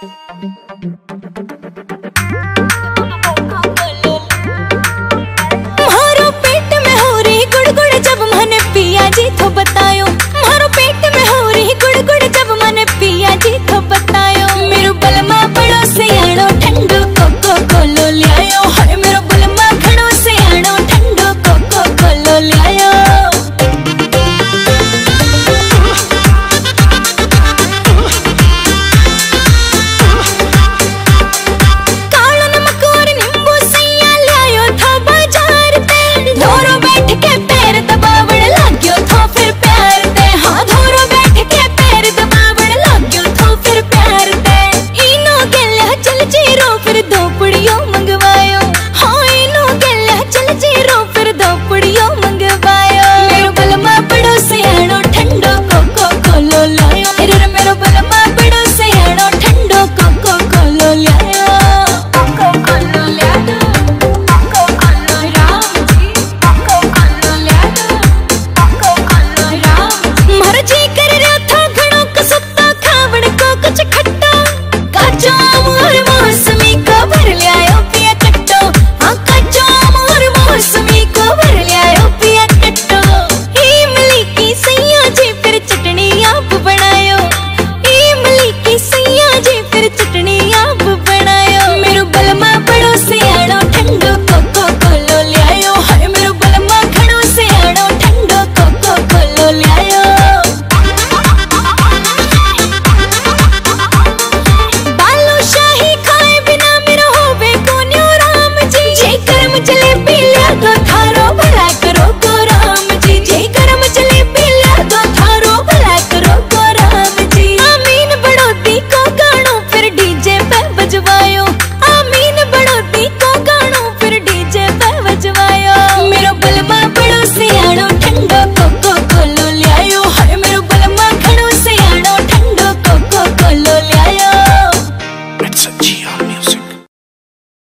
thank you எப்படியோ